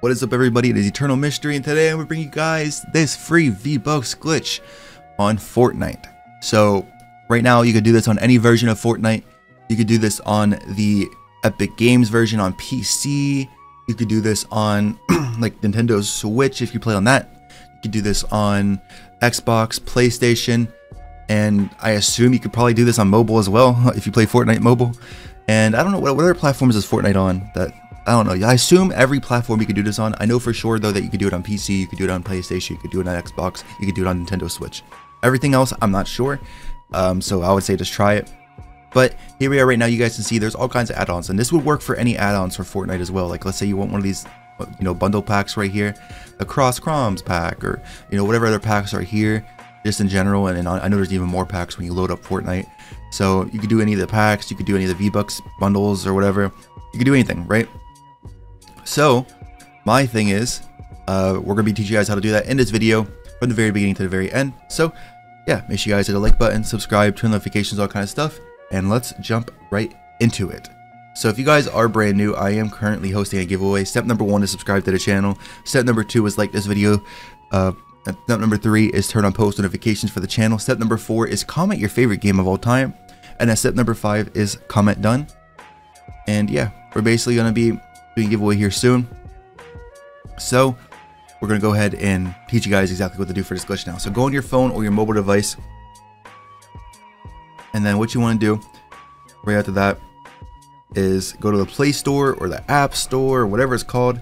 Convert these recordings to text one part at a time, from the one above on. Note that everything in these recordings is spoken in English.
What is up everybody, it is Eternal Mystery and today I'm to bring you guys this free V-Bucks glitch on Fortnite. So right now you could do this on any version of Fortnite. You could do this on the Epic Games version on PC. You could do this on like Nintendo Switch if you play on that. You could do this on Xbox, PlayStation, and I assume you could probably do this on mobile as well if you play Fortnite mobile. And I don't know what other platforms is Fortnite on that I don't know. I assume every platform you could do this on. I know for sure though that you could do it on PC, you could do it on PlayStation, you could do it on Xbox, you could do it on Nintendo Switch. Everything else, I'm not sure. Um, so I would say just try it. But here we are right now. You guys can see there's all kinds of add-ons, and this would work for any add-ons for Fortnite as well. Like let's say you want one of these, you know, bundle packs right here, the Cross Chroms pack, or you know whatever other packs are here, just in general. And, and I know there's even more packs when you load up Fortnite. So you could do any of the packs, you could do any of the V-Bucks bundles or whatever. You could do anything, right? So, my thing is, uh, we're going to be teaching you guys how to do that in this video from the very beginning to the very end. So, yeah, make sure you guys hit the like button, subscribe, turn notifications, all kind of stuff, and let's jump right into it. So if you guys are brand new, I am currently hosting a giveaway. Step number one is subscribe to the channel. Step number two is like this video. Uh, step number three is turn on post notifications for the channel. Step number four is comment your favorite game of all time. And then step number five is comment done. And yeah, we're basically going to be doing a giveaway here soon. So we're going to go ahead and teach you guys exactly what to do for this glitch now. So go on your phone or your mobile device. And then what you want to do right after that is go to the Play Store or the App Store, or whatever it's called,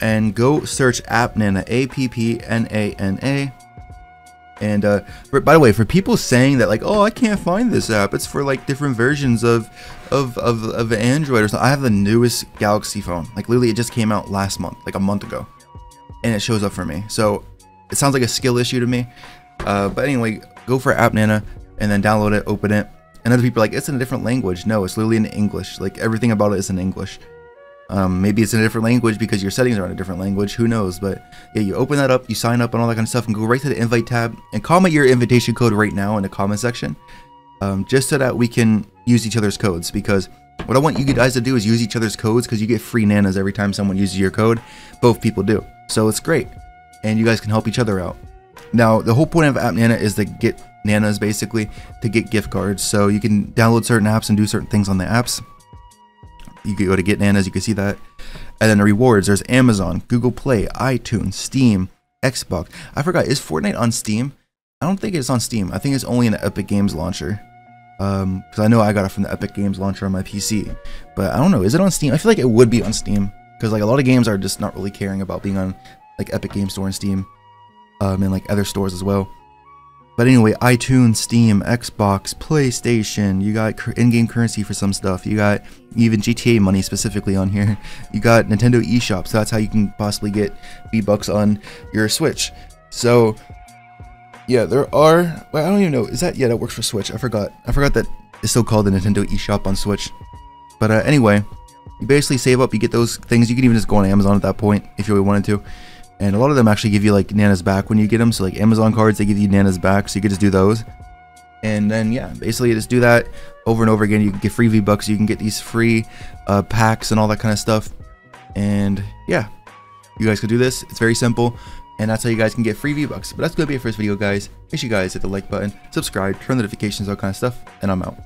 and go search App Nana, A P P N A N A. And uh, for, by the way, for people saying that like, oh, I can't find this app, it's for like different versions of of of, of Android or something. I have the newest Galaxy phone. Like literally, it just came out last month, like a month ago, and it shows up for me. So it sounds like a skill issue to me. Uh, but anyway, go for App Nana and then download it, open it. And other people are like, it's in a different language. No, it's literally in English. Like everything about it is in English. Um, maybe it's in a different language because your settings are in a different language. Who knows? But yeah, you open that up, you sign up and all that kind of stuff, and go right to the invite tab and comment your invitation code right now in the comment section, um, just so that we can use each other's codes. Because what I want you guys to do is use each other's codes because you get free nanas every time someone uses your code. Both people do, so it's great, and you guys can help each other out. Now, the whole point of App Nana is to get nanas basically to get gift cards, so you can download certain apps and do certain things on the apps you can go to Get Nanas, you can see that. And then the rewards, there's Amazon, Google Play, iTunes, Steam, Xbox. I forgot, is Fortnite on Steam? I don't think it's on Steam. I think it's only in the Epic Games launcher. Um, because I know I got it from the Epic Games launcher on my PC. But I don't know, is it on Steam? I feel like it would be on Steam. Because like a lot of games are just not really caring about being on like Epic Game Store and Steam. Um, and like other stores as well. But anyway, iTunes, Steam, Xbox, PlayStation, you got in-game currency for some stuff. You got even GTA money specifically on here. You got Nintendo eShop, so that's how you can possibly get V-Bucks on your Switch. So, yeah, there are, well, I don't even know, is that, yeah, that works for Switch. I forgot. I forgot that it's still called the Nintendo eShop on Switch. But uh, anyway, you basically save up, you get those things. You can even just go on Amazon at that point if you really wanted to. And a lot of them actually give you like nanas back when you get them. So like Amazon cards, they give you nanas back. So you can just do those. And then yeah, basically you just do that over and over again. You can get free V-Bucks. You can get these free uh, packs and all that kind of stuff. And yeah, you guys can do this. It's very simple. And that's how you guys can get free V-Bucks. But that's going to be it for this video, guys. Make sure you guys hit the like button, subscribe, turn notifications, all kind of stuff. And I'm out.